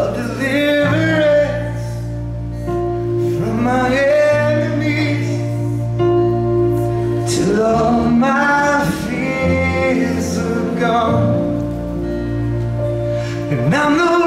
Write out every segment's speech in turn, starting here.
of deliverance from my enemies till all my fears are gone. And I'm the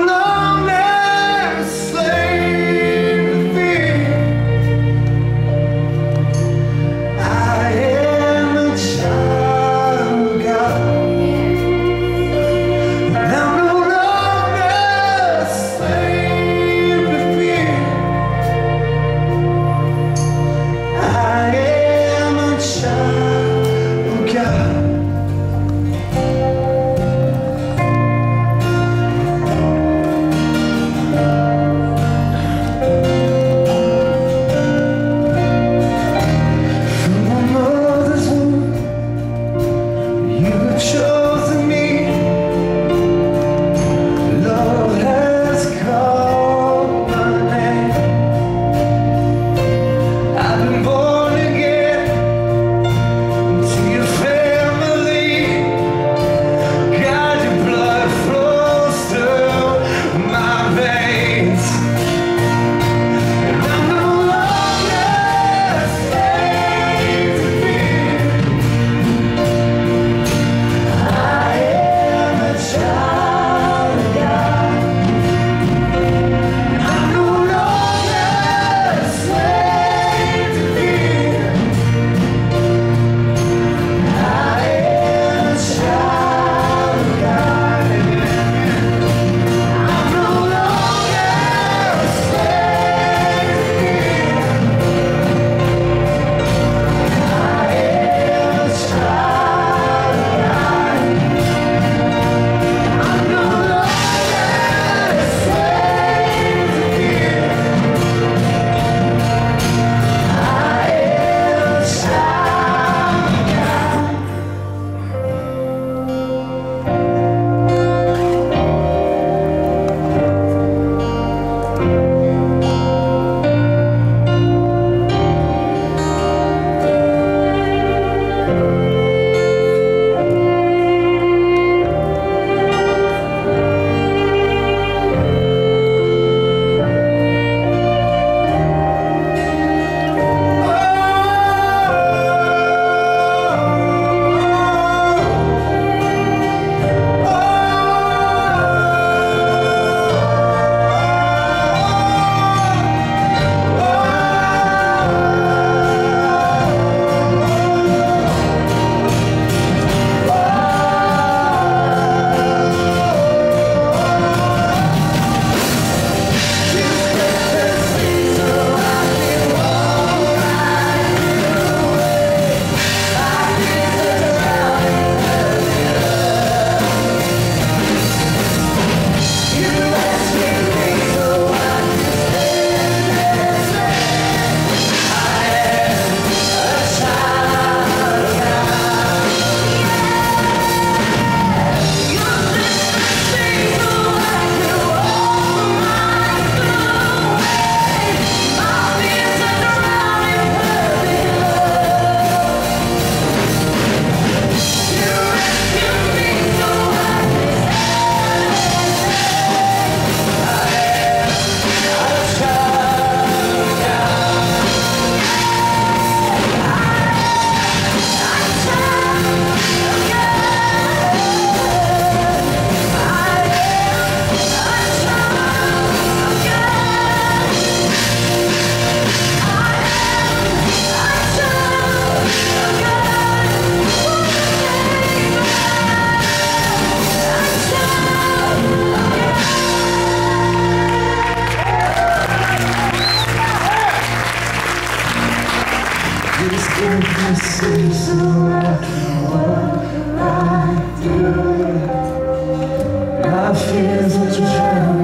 do. My fears are